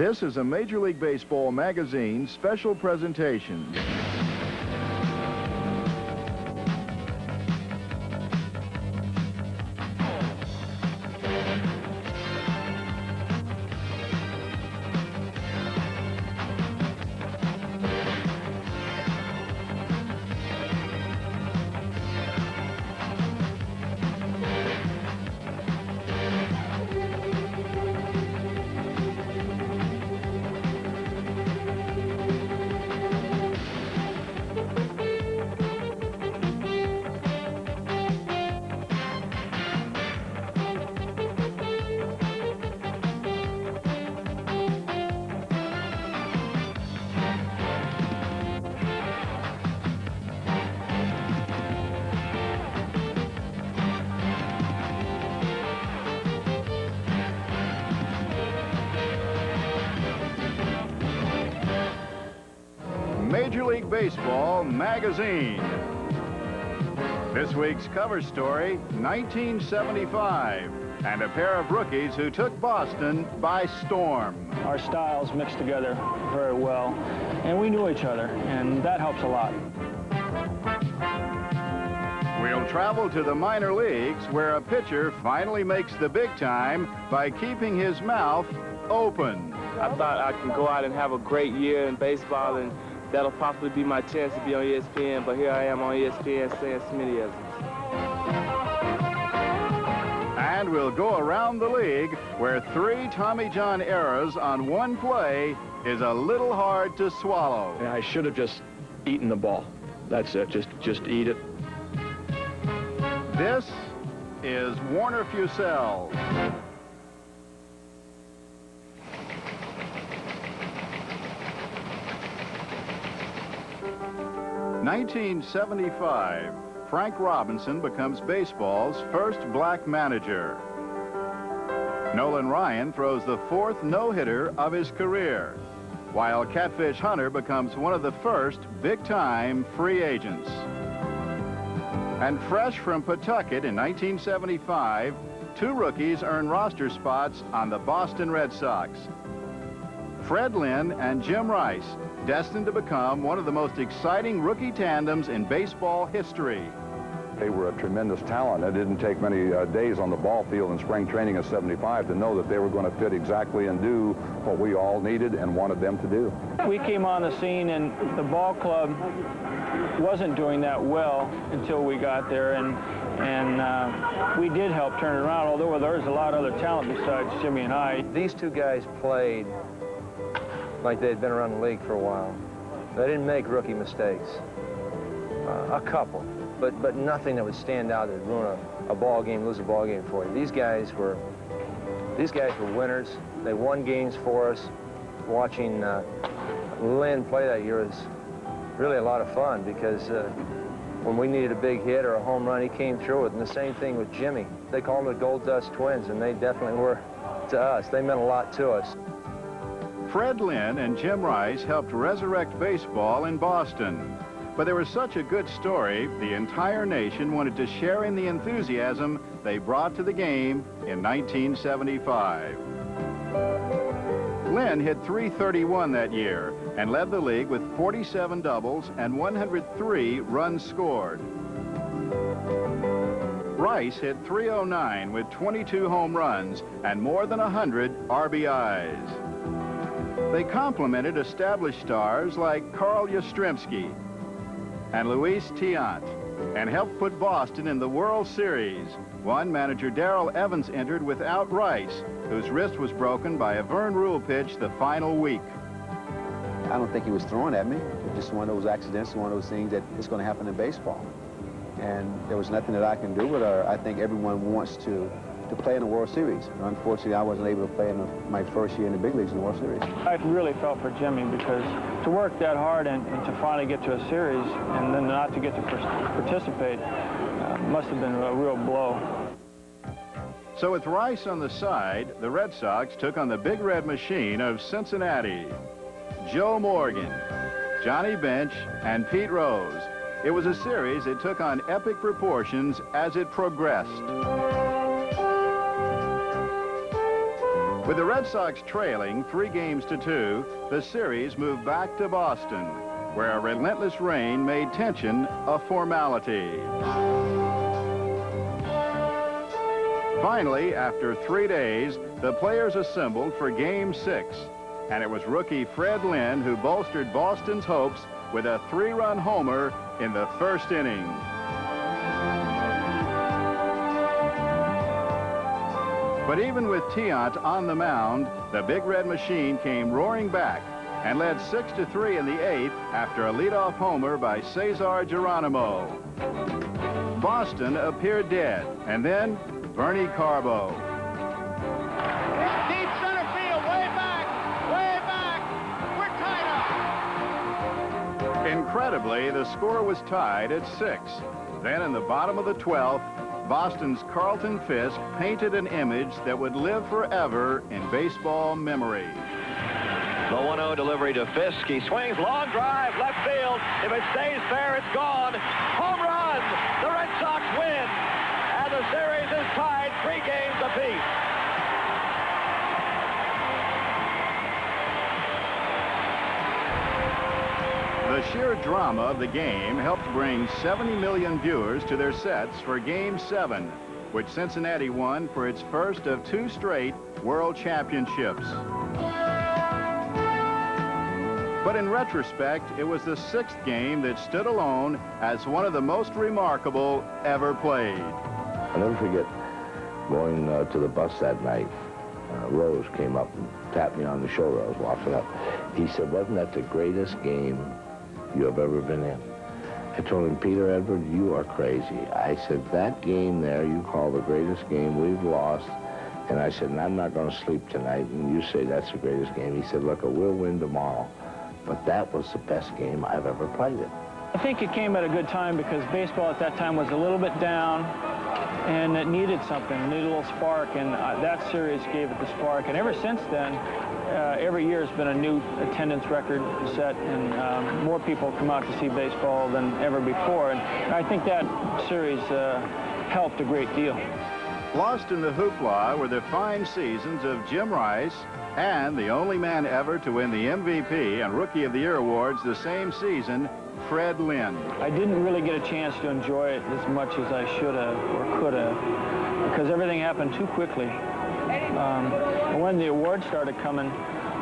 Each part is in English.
This is a Major League Baseball magazine special presentation. Major League Baseball magazine. This week's cover story, 1975, and a pair of rookies who took Boston by storm. Our styles mixed together very well, and we knew each other, and that helps a lot. We'll travel to the minor leagues where a pitcher finally makes the big time by keeping his mouth open. I thought I could go out and have a great year in baseball and that'll possibly be my chance to be on ESPN, but here I am on ESPN saying Smittyisms. And we'll go around the league where three Tommy John errors on one play is a little hard to swallow. I should have just eaten the ball. That's it, just, just eat it. This is Warner Fusselle. 1975, Frank Robinson becomes baseball's first black manager. Nolan Ryan throws the fourth no-hitter of his career, while Catfish Hunter becomes one of the first big-time free agents. And fresh from Pawtucket in 1975, two rookies earn roster spots on the Boston Red Sox. Fred Lynn and Jim Rice destined to become one of the most exciting rookie tandems in baseball history. They were a tremendous talent. It didn't take many uh, days on the ball field in spring training of 75 to know that they were going to fit exactly and do what we all needed and wanted them to do. We came on the scene and the ball club wasn't doing that well until we got there and and uh, we did help turn it around, although there was a lot of other talent besides Jimmy and I. These two guys played like they'd been around the league for a while. They didn't make rookie mistakes. Uh, a couple, but but nothing that would stand out that would ruin a, a ball game, lose a ball game for you. These guys were these guys were winners. They won games for us. Watching uh, Lynn play that year was really a lot of fun because uh, when we needed a big hit or a home run, he came through it. And the same thing with Jimmy. They called them the Gold Dust Twins, and they definitely were to us. They meant a lot to us. Fred Lynn and Jim Rice helped resurrect baseball in Boston. But there was such a good story, the entire nation wanted to share in the enthusiasm they brought to the game in 1975. Lynn hit 331 that year and led the league with 47 doubles and 103 runs scored. Rice hit 309 with 22 home runs and more than 100 RBIs. They complemented established stars like Carl Yastrzemski and Luis Tiant and helped put Boston in the World Series. One manager Darrell Evans entered without Rice, whose wrist was broken by a Vern Ruhle pitch the final week. I don't think he was throwing at me. Just one of those accidents, one of those things that is going to happen in baseball. And there was nothing that I can do with her. I think everyone wants to to play in the World Series. Unfortunately, I wasn't able to play in the, my first year in the big leagues in the World Series. I really felt for Jimmy because to work that hard and, and to finally get to a series and then not to get to participate uh, must have been a real blow. So with Rice on the side, the Red Sox took on the big red machine of Cincinnati. Joe Morgan, Johnny Bench, and Pete Rose. It was a series that took on epic proportions as it progressed. With the Red Sox trailing three games to two, the series moved back to Boston, where a relentless rain made tension a formality. Finally, after three days, the players assembled for Game 6, and it was rookie Fred Lynn who bolstered Boston's hopes with a three-run homer in the first inning. But even with Tiant on the mound, the Big Red Machine came roaring back and led 6 to 3 in the eighth after a leadoff homer by Cesar Geronimo. Boston appeared dead, and then Bernie Carbo. Deep center field, way back, way back. We're tied up. Incredibly, the score was tied at six. Then in the bottom of the 12th, Boston's Carlton Fisk painted an image that would live forever in baseball memory. The 1-0 delivery to Fisk. He swings, long drive, left field. If it stays fair, it's gone. Home run! The Red Sox win. And the series is tied three games apiece. The sheer drama of the game helped bring 70 million viewers to their sets for Game 7, which Cincinnati won for its first of two straight World Championships. But in retrospect, it was the sixth game that stood alone as one of the most remarkable ever played. I'll never forget going uh, to the bus that night. Uh, Rose came up and tapped me on the shoulder. I was walking up. He said, wasn't that the greatest game you have ever been in? I told him, Peter Edward, you are crazy. I said, that game there you call the greatest game we've lost. And I said, and I'm not going to sleep tonight. And you say that's the greatest game. He said, look, we'll win tomorrow. But that was the best game I've ever played in. I think it came at a good time because baseball at that time was a little bit down and it needed something, it needed a little spark, and uh, that series gave it the spark. And ever since then, uh, every year has been a new attendance record set, and um, more people come out to see baseball than ever before. And I think that series uh, helped a great deal. Lost in the hoopla were the fine seasons of Jim Rice and the only man ever to win the MVP and Rookie of the Year awards the same season, Fred Lynn. I didn't really get a chance to enjoy it as much as I should have or could have because everything happened too quickly. Um, when the awards started coming,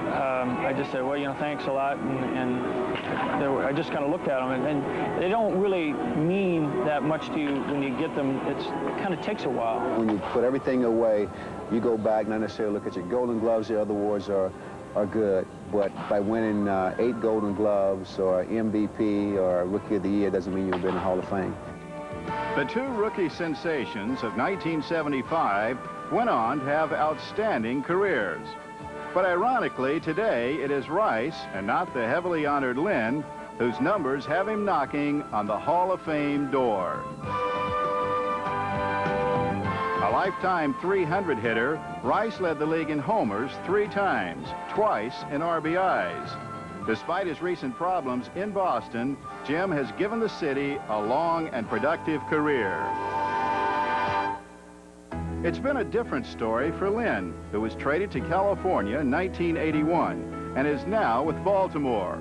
um, I just said, well, you know, thanks a lot, and, and were, I just kind of looked at them, and, and, they don't really mean that much to you when you get them. It's, it kind of takes a while. When you put everything away, you go back, not necessarily look at your Golden Gloves, the other awards are, are good, but by winning uh, eight Golden Gloves or MVP or Rookie of the Year doesn't mean you've been in the Hall of Fame. The two rookie sensations of 1975 went on to have outstanding careers. But ironically, today it is Rice, and not the heavily honored Lynn, whose numbers have him knocking on the Hall of Fame door. A lifetime 300 hitter, Rice led the league in homers three times, twice in RBIs. Despite his recent problems in Boston, Jim has given the city a long and productive career. It's been a different story for Lynn, who was traded to California in 1981 and is now with Baltimore.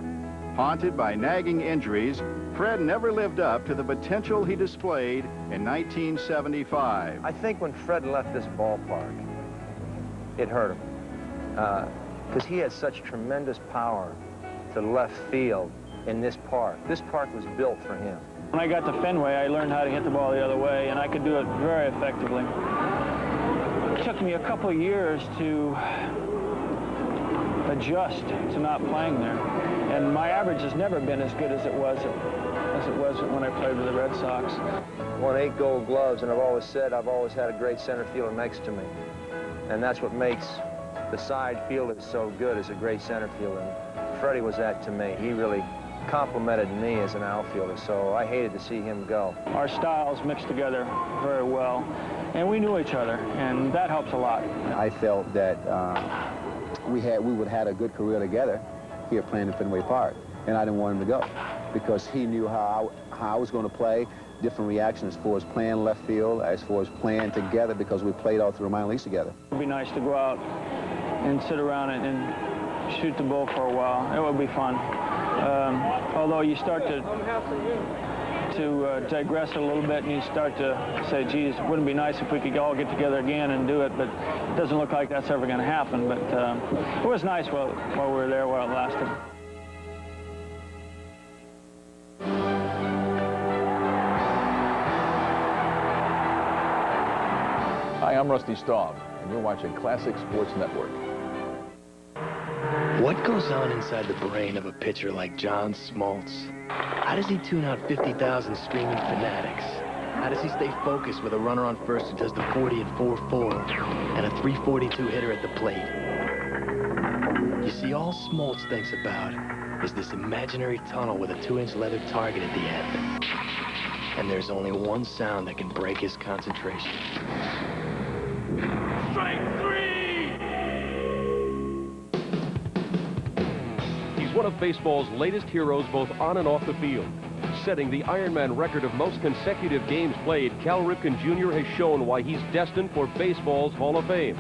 Haunted by nagging injuries, Fred never lived up to the potential he displayed in 1975. I think when Fred left this ballpark, it hurt him. Because uh, he had such tremendous power to left field in this park. This park was built for him. When I got to Fenway, I learned how to hit the ball the other way, and I could do it very effectively. It took me a couple of years to adjust to not playing there. And my average has never been as good as it was as it was when I played with the Red Sox. Won eight gold gloves, and I've always said I've always had a great center fielder next to me. And that's what makes the side fielder so good is a great center fielder. And Freddie was that to me. He really complimented me as an outfielder, so I hated to see him go. Our styles mixed together very well, and we knew each other, and that helps a lot. I felt that uh, we had we would have had a good career together here playing in Fenway Park, and I didn't want him to go because he knew how I, how I was going to play, different reactions as far as playing left field, as far as playing together because we played all through minor leagues together. It would be nice to go out and sit around and, and shoot the bull for a while. It would be fun. Um, although you start to to uh, digress a little bit and you start to say, geez, wouldn't it be nice if we could all get together again and do it, but it doesn't look like that's ever going to happen. But um, it was nice while, while we were there, while it lasted. I'm Rusty Staub, and you're watching Classic Sports Network. What goes on inside the brain of a pitcher like John Smoltz? How does he tune out 50,000 screaming fanatics? How does he stay focused with a runner on first who does the 40 and 4-4 and a 342 hitter at the plate? You see, all Smoltz thinks about is this imaginary tunnel with a two-inch leather target at the end. And there's only one sound that can break his concentration. Strike three! He's one of baseball's latest heroes both on and off the field. Setting the Ironman record of most consecutive games played, Cal Ripken Jr. has shown why he's destined for baseball's Hall of Fame.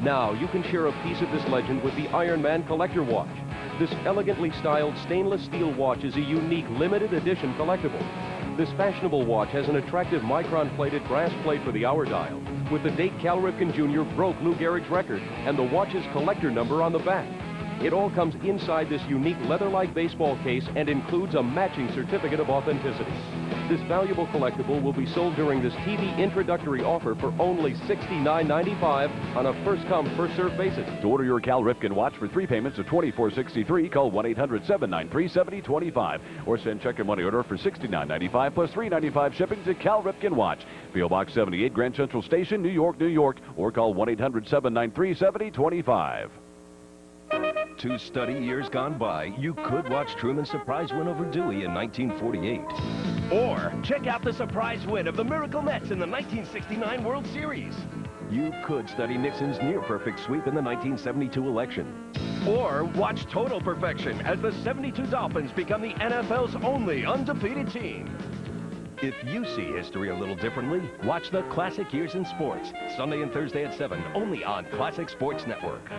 Now, you can share a piece of this legend with the Ironman Collector Watch. This elegantly styled stainless steel watch is a unique limited edition collectible. This fashionable watch has an attractive micron-plated brass plate for the hour dial, with the date Cal Ripken Jr. broke Lou Gehrig's record and the watch's collector number on the back. It all comes inside this unique leather-like baseball case and includes a matching certificate of authenticity. This valuable collectible will be sold during this TV introductory offer for only $69.95 on a first-come, first-served basis. To order your Cal Ripken watch for three payments of $24.63, call 1-800-793-7025 or send check or money order for $69.95 plus $3.95 shipping to Cal Ripken Watch. P.O. Box 78, Grand Central Station, New York, New York, or call 1-800-793-7025. Two study years gone by, you could watch Truman's surprise win over Dewey in 1948. Or check out the surprise win of the Miracle Mets in the 1969 World Series. You could study Nixon's near-perfect sweep in the 1972 election. Or watch total perfection as the 72 Dolphins become the NFL's only undefeated team. If you see history a little differently, watch the Classic Years in Sports, Sunday and Thursday at 7, only on Classic Sports Network.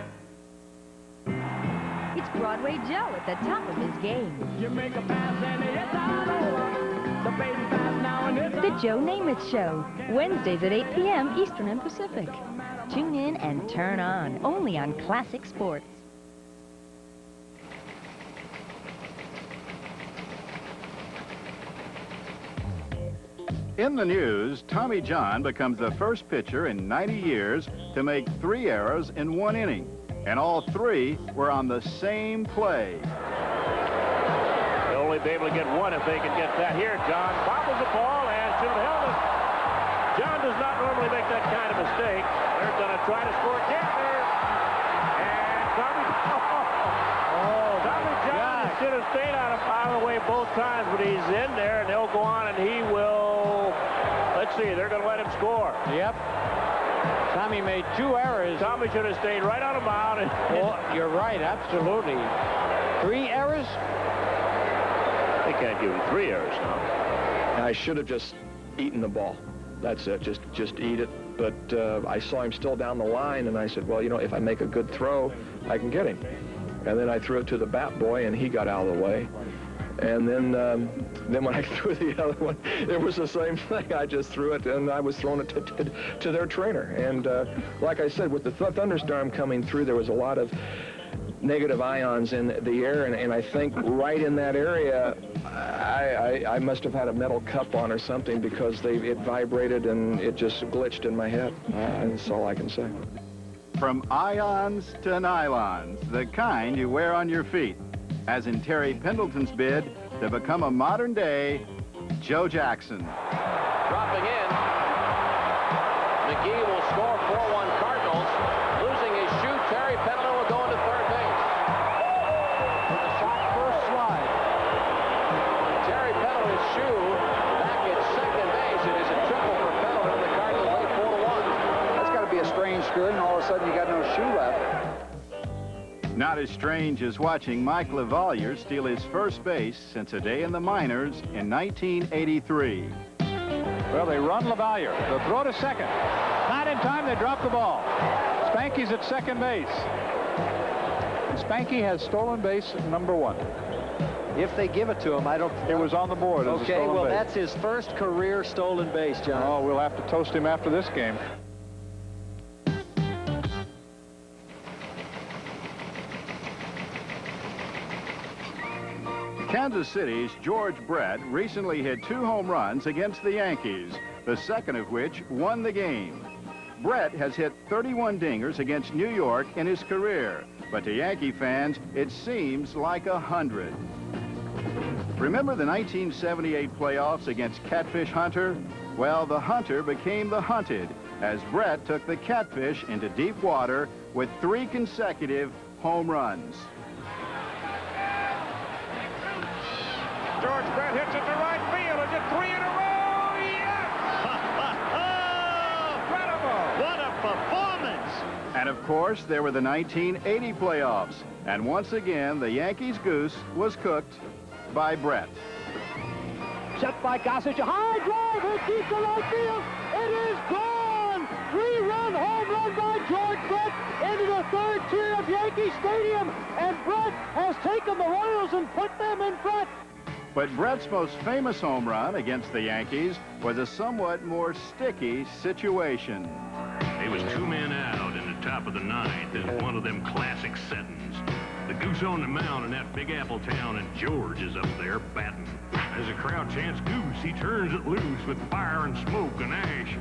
It's Broadway Joe at the top of his game. You make a pass and it's all over. The baby pass now and it's The Joe Namath Show, Wednesdays at 8 p.m. Eastern and Pacific. Tune in and turn on, only on Classic Sports. In the news, Tommy John becomes the first pitcher in 90 years to make three errors in one inning. And all three were on the same play. They'll only be able to get one if they can get that. Here, John bobbles the ball and should have held it. John does not normally make that kind of mistake. They're going to try to score again there. And Tommy, oh, Tommy John oh, should have stayed out of foul away both times, but he's in there, and they'll go on, and he will, let's see, they're going to let him score. Yep. Tommy made two errors. Tommy should have stayed right on the mound. And, well, you're right, absolutely. Three errors? They can't give him three errors now. I should have just eaten the ball. That's it, just just eat it. But uh, I saw him still down the line, and I said, well, you know, if I make a good throw, I can get him. And then I threw it to the bat boy, and he got out of the way. And then, um, then when I threw the other one, it was the same thing. I just threw it, and I was throwing it to, to, to their trainer. And uh, like I said, with the th thunderstorm coming through, there was a lot of negative ions in the air, and, and I think right in that area, I, I, I, must have had a metal cup on or something because they, it vibrated and it just glitched in my head. Uh, that's all I can say. From ions to nylons, the kind you wear on your feet as in Terry Pendleton's bid to become a modern-day Joe Jackson. Dropping in, McGee will score 4-1 Cardinals. Losing his shoe, Terry Pendleton will go into third base. The shot first slide. Terry Pendleton's shoe back at second base. It is a triple for Pendleton. The Cardinals lead 4-1. That's got to be a strange feeling. All of a sudden, you got no shoe left. Not as strange as watching Mike LaValliere steal his first base since a day in the minors in 1983. Well, they run LaValliere. They'll throw to second. Not in time, they drop the ball. Spanky's at second base. Spanky has stolen base number one. If they give it to him, I don't... It was on the board Okay, well, base. that's his first career stolen base, John. Oh, we'll have to toast him after this game. Kansas City's George Brett recently hit two home runs against the Yankees, the second of which won the game. Brett has hit 31 dingers against New York in his career, but to Yankee fans, it seems like a hundred. Remember the 1978 playoffs against Catfish Hunter? Well, the Hunter became the Hunted as Brett took the Catfish into deep water with three consecutive home runs. George Brett hits it to right field. Is it three in a row? Yes! Incredible! What a performance! And of course, there were the 1980 playoffs. And once again, the Yankees goose was cooked by Brett. Set by Gossage. A high drive hit deep to right field. It is gone. Three-run home run by George Brett into the third tier of Yankee Stadium. And Brett has taken the Royals and put them in front. But Brett's most famous home run against the Yankees was a somewhat more sticky situation. It was two men out in the top of the ninth in one of them classic settings. The goose on the mound in that big apple town, and George is up there batting. As the crowd chants goose, he turns it loose with fire and smoke and ash.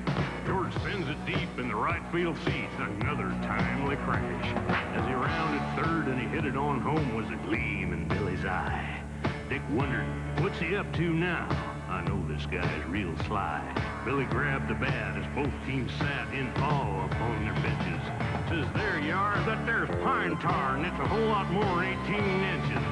George spins it deep in the right field seats. Another timely crash. As he rounded third and he hit it on home was a gleam in Billy's eye. Dick wondered, what's he up to now? I know this guy's real sly. Billy grabbed the bat as both teams sat in awe upon their benches. Says, there you are, that there's pine tar, and it's a whole lot more than 18 inches.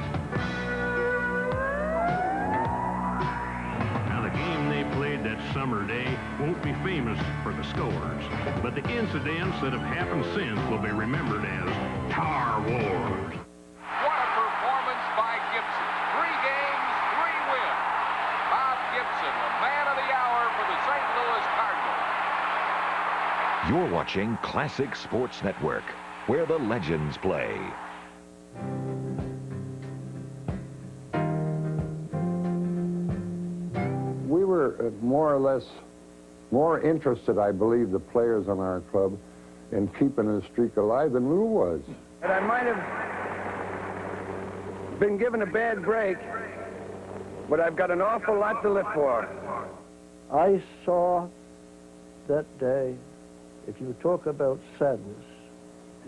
Now, the game they played that summer day won't be famous for the scores, but the incidents that have happened since will be remembered as Tar Wars. What a performance by Gibson. Three games, three wins. Bob Gibson, the man of the hour for the St. Louis Cardinals. You're watching Classic Sports Network, where the legends play. We were uh, more or less more interested, I believe, the players on our club in keeping the streak alive than Lou was. And I might have been given a bad break, but I've got an awful lot to live for. I saw that day, if you talk about sadness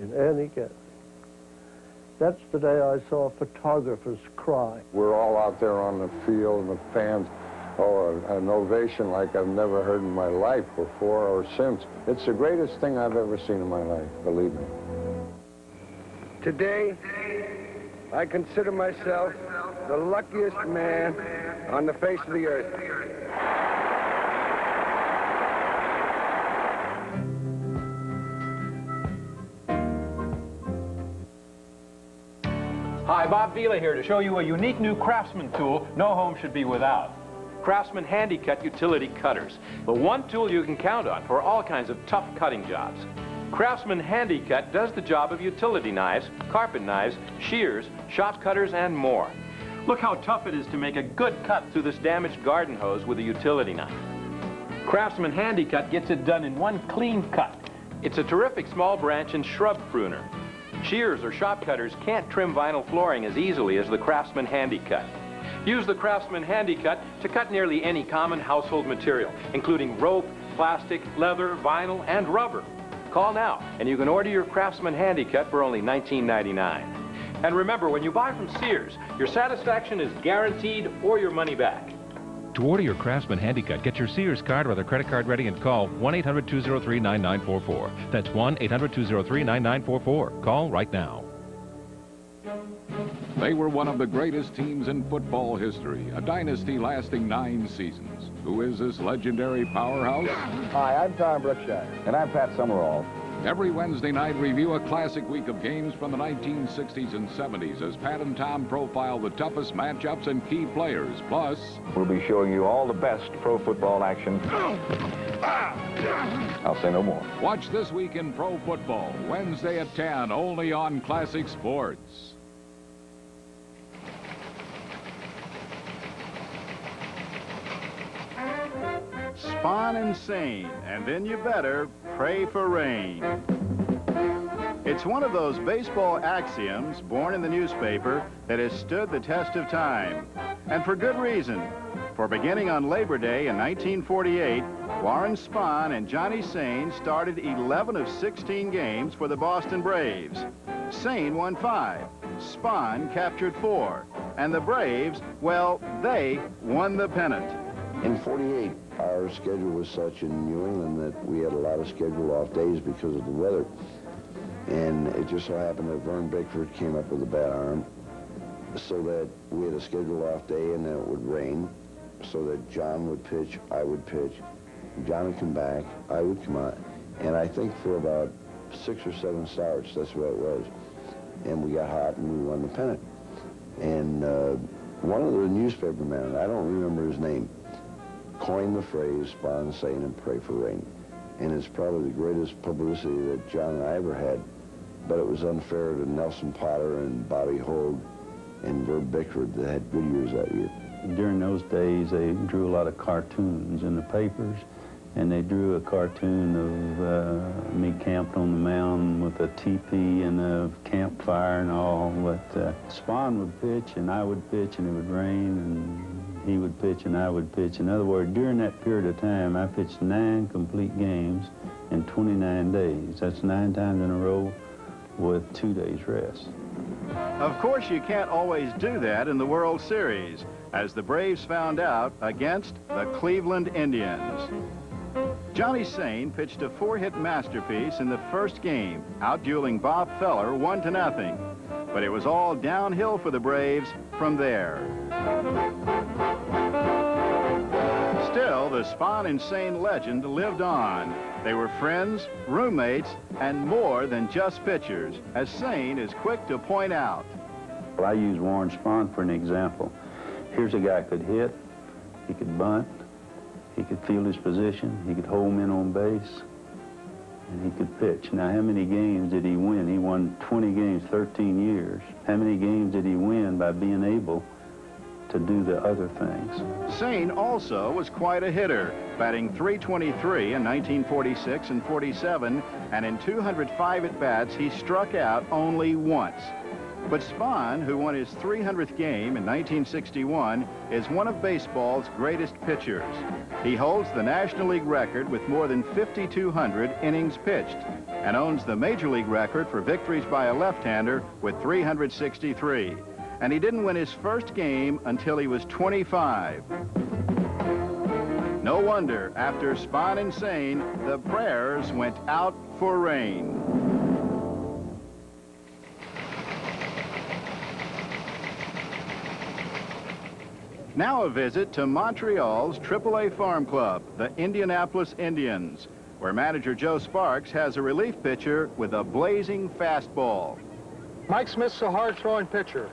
in any gathering, that's the day I saw photographers cry. We're all out there on the field, and the fans, oh, an ovation like I've never heard in my life before or since. It's the greatest thing I've ever seen in my life, believe me. Today, I consider myself the luckiest man on the face of the earth. Bob Vila here to show you a unique new Craftsman tool no home should be without. Craftsman Handy Cut Utility Cutters. The one tool you can count on for all kinds of tough cutting jobs. Craftsman Handy Cut does the job of utility knives, carpet knives, shears, shop cutters, and more. Look how tough it is to make a good cut through this damaged garden hose with a utility knife. Craftsman Handy Cut gets it done in one clean cut. It's a terrific small branch and shrub pruner. Shears or shop cutters can't trim vinyl flooring as easily as the Craftsman Handy Cut. Use the Craftsman Handy Cut to cut nearly any common household material, including rope, plastic, leather, vinyl, and rubber. Call now, and you can order your Craftsman Handy Cut for only $19.99. And remember, when you buy from Sears, your satisfaction is guaranteed or your money back. To order your Craftsman handycut, get your Sears card or their credit card ready and call 1-800-203-9944. That's 1-800-203-9944. Call right now. They were one of the greatest teams in football history, a dynasty lasting nine seasons. Who is this legendary powerhouse? Hi, I'm Tom Brookshier. And I'm Pat Summerall. Every Wednesday night, review a classic week of games from the 1960s and 70s as Pat and Tom profile the toughest matchups and key players. Plus, We'll be showing you all the best pro football action I'll say no more. Watch This Week in Pro Football, Wednesday at 10, only on Classic Sports. Spahn and Sain, and then you better pray for rain. It's one of those baseball axioms born in the newspaper that has stood the test of time. And for good reason. For beginning on Labor Day in 1948, Warren Spahn and Johnny Sain started 11 of 16 games for the Boston Braves. Sain won five. Spahn captured four. And the Braves, well, they won the pennant. In 48, our schedule was such in New England that we had a lot of scheduled off days because of the weather. And it just so happened that Vern Bickford came up with a bad arm so that we had a scheduled off day and then it would rain so that John would pitch, I would pitch, John would come back, I would come out. And I think for about six or seven starts, that's what it was. And we got hot and we won the pennant. And uh, one of the newspaper men, I don't remember his name, coined the phrase, Spahn Sain and pray for rain. And it's probably the greatest publicity that John and I ever had. But it was unfair to Nelson Potter and Bobby Hogue and Vern Bickford that had good years that year. During those days, they drew a lot of cartoons in the papers, and they drew a cartoon of uh, me camped on the mountain with a teepee and a campfire and all. But uh, Spahn would pitch, and I would pitch, and it would rain, and he would pitch, and I would pitch. In other words, during that period of time, I pitched nine complete games in 29 days. That's nine times in a row with two days rest. Of course, you can't always do that in the World Series, as the Braves found out against the Cleveland Indians. Johnny Sain pitched a four-hit masterpiece in the first game, outdueling Bob Feller one to nothing. But it was all downhill for the Braves from there. The Spahn and legend lived on. They were friends, roommates, and more than just pitchers, as Sain is quick to point out. Well, I use Warren Spahn for an example. Here's a guy could hit, he could bunt, he could field his position, he could hold men on base, and he could pitch. Now, how many games did he win? He won 20 games, 13 years. How many games did he win by being able to do the other things? Sain also was quite a hitter, batting 323 in 1946 and 47, and in 205 at-bats, he struck out only once. But Spahn, who won his 300th game in 1961, is one of baseball's greatest pitchers. He holds the National League record with more than 5,200 innings pitched and owns the Major League record for victories by a left-hander with 363. And he didn't win his first game until he was 25. No wonder, after Spahn and the prayers went out for rain. Now a visit to Montreal's AAA farm club, the Indianapolis Indians, where manager Joe Sparks has a relief pitcher with a blazing fastball. Mike Smith's a hard-throwing pitcher.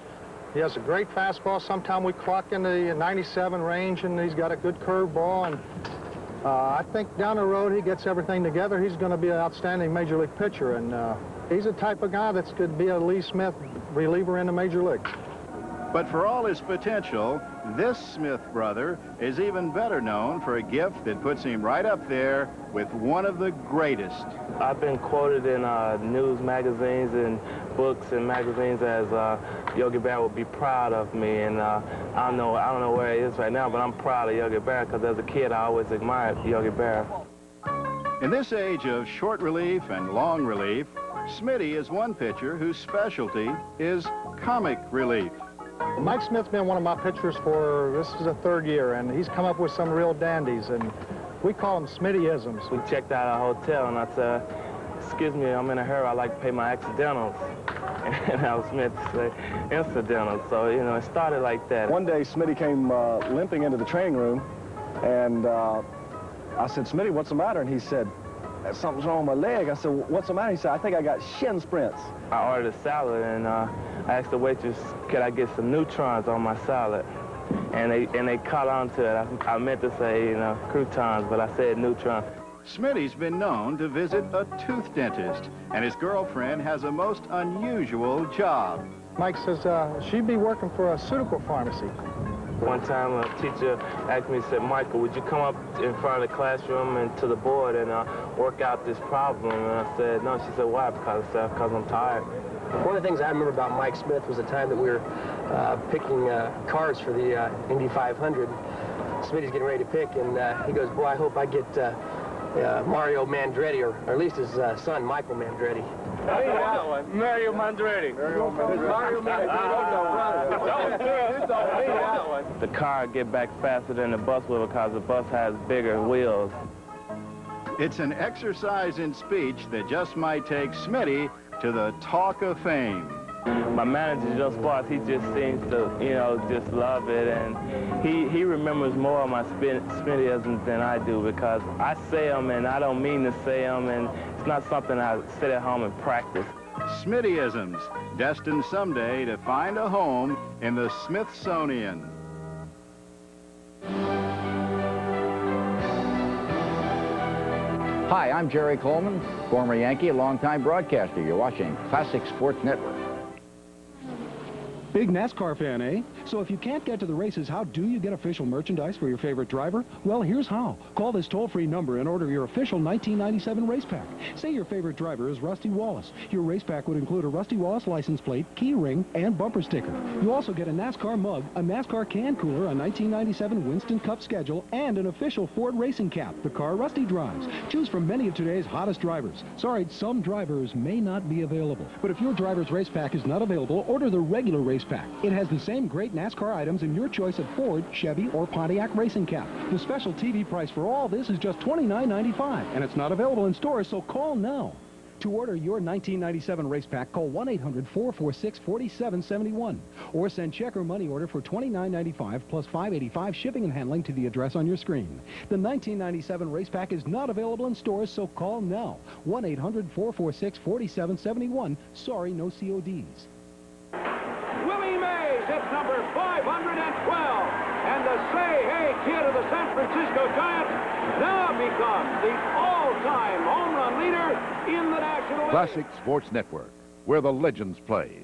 He has a great fastball. Sometime we clock in the 97 range, and he's got a good curveball. And uh, I think down the road, he gets everything together. He's going to be an outstanding major league pitcher. And uh, he's the type of guy that could be a Lee Smith reliever in the major league. But for all his potential, this Smith brother is even better known for a gift that puts him right up there with one of the greatest. I've been quoted in uh, news magazines and books and magazines as uh, Yogi Bear would be proud of me, and uh, I don't know I don't know where he is right now, but I'm proud of Yogi Bear because as a kid I always admired Yogi Bear. In this age of short relief and long relief, Smitty is one pitcher whose specialty is comic relief. Mike Smith's been one of my pitchers for, this is the third year, and he's come up with some real dandies, and we call them Smittyisms. We checked out a hotel, and I said, excuse me, I'm in a hurry, I'd like to pay my accidentals. And Al Smith said, incidental. so, you know, it started like that. One day, Smitty came uh, limping into the training room, and uh, I said, Smitty, what's the matter? And he said, something's wrong with my leg. I said, what's the matter? He said, I think I got shin sprints. I ordered a salad, and uh, I asked the waitress, could I get some neutrons on my salad? And they and they caught on to it. I, I meant to say, you know, croutons, but I said neutrons. Smitty's been known to visit a tooth dentist, and his girlfriend has a most unusual job. Mike says uh, she'd be working for a pharmaceutical pharmacy. One time a teacher asked me, said, Michael, would you come up in front of the classroom and to the board and uh, work out this problem? And I said, no. She said, why? Because, I said, because I'm tired. One of the things I remember about Mike Smith was the time that we were uh, picking uh, cars for the uh, Indy 500. Smitty's getting ready to pick, and uh, he goes, boy, I hope I get uh, Mario Mandretti, or, or, at least his uh, son, Michael Mandretti. that one. Mario Mandretti. Mario Mandretti. The car get back faster than the bus will because the bus has bigger wheels. It's an exercise in speech that just might take Smitty to the talk of fame. My manager, Joe Sparks, he just seems to, you know, just love it, and he, he remembers more of my Smittyisms than I do because I say them and I don't mean to say them, and it's not something I sit at home and practice. Smittyisms, destined someday to find a home in the Smithsonian. Hi, I'm Jerry Coleman, former Yankee, longtime broadcaster. You're watching Classic Sports Network. Big NASCAR fan, eh? So if you can't get to the races, how do you get official merchandise for your favorite driver? Well, here's how. Call this toll-free number and order your official 1997 race pack. Say your favorite driver is Rusty Wallace. Your race pack would include a Rusty Wallace license plate, key ring, and bumper sticker. You also get a NASCAR mug, a NASCAR can cooler, a 1997 Winston Cup schedule, and an official Ford racing cap, the car Rusty drives. Choose from many of today's hottest drivers. Sorry, some drivers may not be available. But if your driver's race pack is not available, order the regular race pack. It has the same great NASCAR items in your choice of Ford, Chevy, or Pontiac racing cap. The special TV price for all this is just $29.95, and it's not available in stores, so call now. To order your 1997 race pack, call 1-800-446-4771 or send check or money order for $29.95 plus $5.85 shipping and handling to the address on your screen. The 1997 race pack is not available in stores, so call now. 1-800-446-4771. Sorry, no CODs. Willie Mays hits number 512. And the Say Hey kid of the San Francisco Giants now becomes the all-time home run leader in the National Classic League. Sports Network, where the legends play.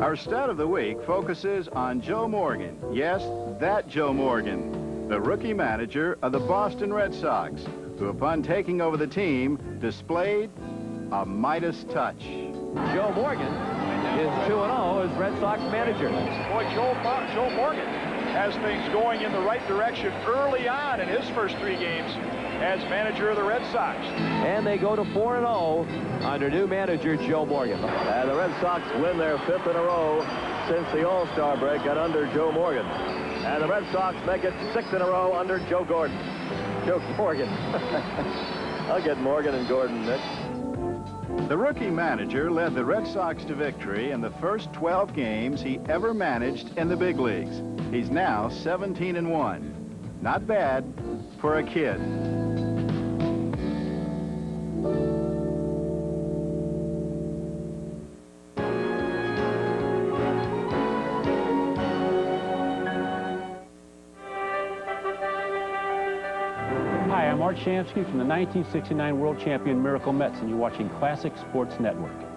Our stat of the week focuses on Joe Morgan. Yes, that Joe Morgan, the rookie manager of the Boston Red Sox, who upon taking over the team displayed a Midas touch. Joe Morgan is 2-0 as Red Sox manager. Boy, Joe, Joe Morgan has things going in the right direction early on in his first three games as manager of the Red Sox. And they go to 4-0 under new manager Joe Morgan. And the Red Sox win their fifth in a row since the All-Star break and under Joe Morgan. And the Red Sox make it six in a row under Joe Gordon. Joe Morgan. I'll get Morgan and Gordon, Nick. The rookie manager led the Red Sox to victory in the first 12 games he ever managed in the big leagues. He's now 17 and 1. Not bad for a kid. Shamsky from the 1969 World Champion Miracle Mets, and you're watching Classic Sports Network.